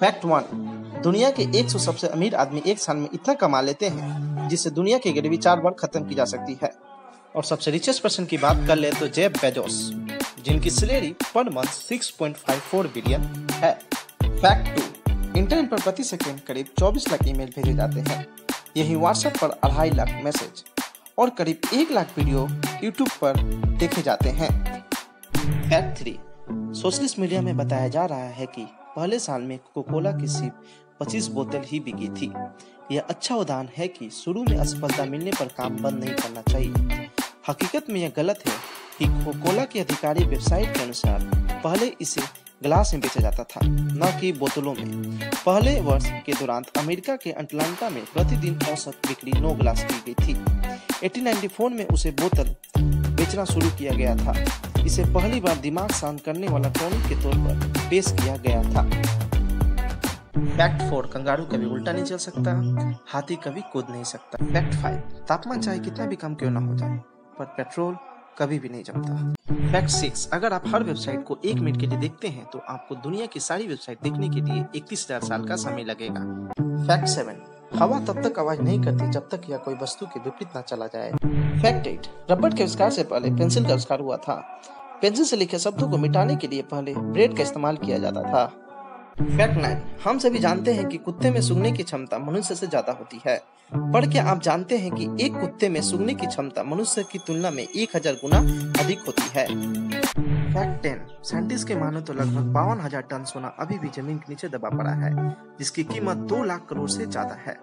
Fact one दुनिया के 100 सबसे अमीर आदमी एक साल में इतना कमा लेते हैं, जिससे दुनिया की गरीबी चार बार खत्म की जा सकती है। और सबसे रिचेस्ट पर्सन की बात कर ले तो जेब बेजोस, जिनकी सैलरी पर मंथ 6.54 बिलियन है। फैक्ट टू इंटरनेट पर प्रति सेकंड करीब 24 लाख ईमेल भेजे जाते हैं। यही व्हाट्सएप पर अढ़ाई लाख मैसेज और करीब एक लाख वीडियो यूट्यूब पर देखे जाते हैं। फैक्ट थ्री सोशलिस्ट मीडिया में बताया जा रहा है कि पहले साल में कोको कोला की सिर्फ़ 25 बोतल ही बिकी थी। यह अच्छा उदाहरण है कि शुरू में असफलता मिलने पर काम बंद नहीं करना चाहिए। हकीकत में यह गलत है कि कोको कोला की अधिकारी वेबसाइट के अनुसार पहले इसे ग्लास में बेचा जाता था, न कि बोतलों में। पहले वर्ष के दौरान अमेरिका के अटलांटा में प्रतिदिन औसत बिक्री नौ ग्लास की गई थी। 1894 में उसे बोतल बेचना शुरू किया गया था। इसे पहली बार दिमाग शांत करने वाला टॉनिक के तौर पर पेश किया गया था। फैक्ट फोर कंगारू कभी उल्टा नहीं चल सकता, हाथी कभी कूद नहीं सकता। फैक्ट फाइव तापमान चाहे कितना भी कम क्यों ना हो जाए, पर पेट्रोल कभी भी नहीं जमता। फैक्ट सिक्स अगर आप हर वेबसाइट को एक मिनट के लिए देखते हैं तो आपको दुनिया की सारी वेबसाइट देखने के लिए इकतीस हज़ार साल का समय लगेगा। फैक्ट सेवन हवा तब तक आवाज़ नहीं करती जब तक यह कोई वस्तु के विपरीत न चला जाए। फैक्ट एट रबड़ के आविष्कार से पहले पेंसिल का आविष्कार हुआ था। पेंसिल से लिखे शब्दों को मिटाने के लिए पहले ब्रेड का इस्तेमाल किया जाता था। फैक्ट नाइन हम सभी जानते हैं कि कुत्ते में सूंघने की क्षमता मनुष्य से ज़्यादा होती है। पर क्या आप जानते हैं कि एक कुत्ते में सूंघने की क्षमता मनुष्य की तुलना में एक हज़ार गुना अधिक होती है। फैक्ट टेन साइंटिस्ट के मानो तो लगभग बावन हज़ार टन सोना अभी भी ज़मीन के नीचे दबा पड़ा है, जिसकी कीमत दो लाख करोड़ से ज़्यादा है।